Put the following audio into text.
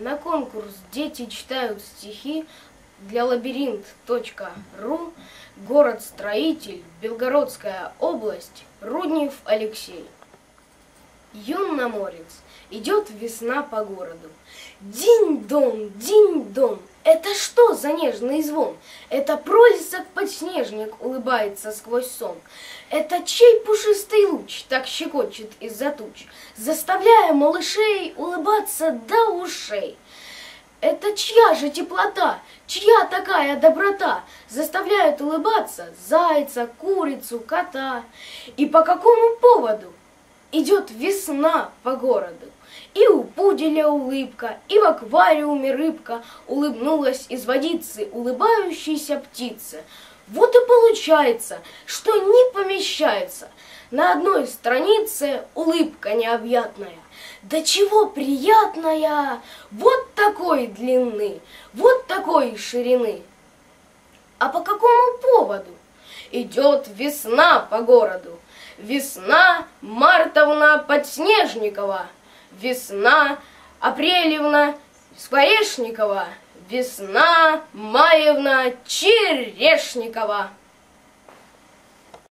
На конкурс дети читают стихи для лабиринт.ру Город-строитель, Белгородская область, Руднев Алексей. Юнноморец, идет весна по городу. Динь-дон, динь-дон, это что за нежный звон? Это пролисок-подснежник улыбается сквозь сон. Это чей пушистый луч так щекочет из-за туч, Заставляя малышей улыбаться до ушей? Это чья же теплота, чья такая доброта Заставляет улыбаться зайца, курицу, кота? И по какому поводу идет весна по городу? И у пуделя улыбка, и в аквариуме рыбка Улыбнулась из водицы улыбающейся птицы. Вот и получается, что не помещается На одной странице улыбка необъятная. Да чего приятная! Вот такой длины, вот такой ширины. А по какому поводу? Идет весна по городу. Весна Мартовна Подснежникова. Весна Апрелевна Скворечникова. Весна Маевна Черешникова.